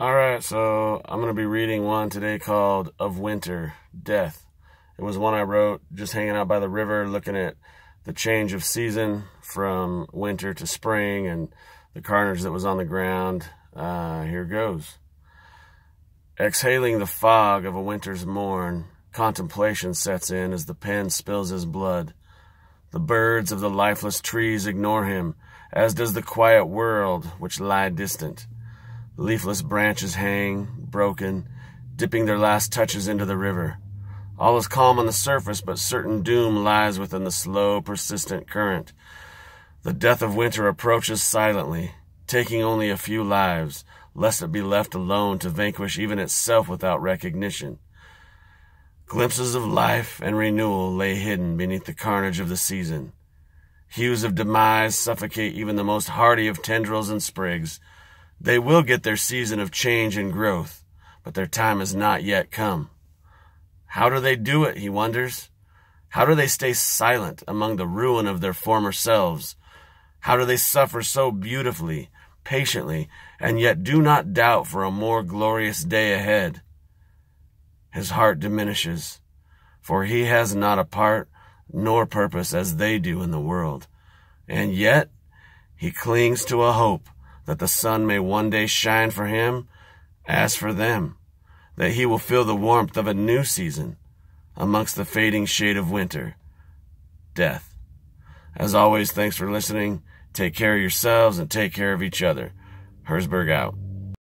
All right, so I'm going to be reading one today called Of Winter, Death. It was one I wrote just hanging out by the river, looking at the change of season from winter to spring and the carnage that was on the ground. Uh, here goes. Exhaling the fog of a winter's morn, contemplation sets in as the pen spills his blood. The birds of the lifeless trees ignore him, as does the quiet world which lie distant. Leafless branches hang, broken, dipping their last touches into the river. All is calm on the surface, but certain doom lies within the slow, persistent current. The death of winter approaches silently, taking only a few lives, lest it be left alone to vanquish even itself without recognition. Glimpses of life and renewal lay hidden beneath the carnage of the season. Hues of demise suffocate even the most hardy of tendrils and sprigs. They will get their season of change and growth, but their time has not yet come. How do they do it, he wonders? How do they stay silent among the ruin of their former selves? How do they suffer so beautifully, patiently, and yet do not doubt for a more glorious day ahead? His heart diminishes, for he has not a part nor purpose as they do in the world. And yet he clings to a hope that the sun may one day shine for him as for them, that he will feel the warmth of a new season amongst the fading shade of winter, death. As always, thanks for listening. Take care of yourselves and take care of each other. Herzberg out.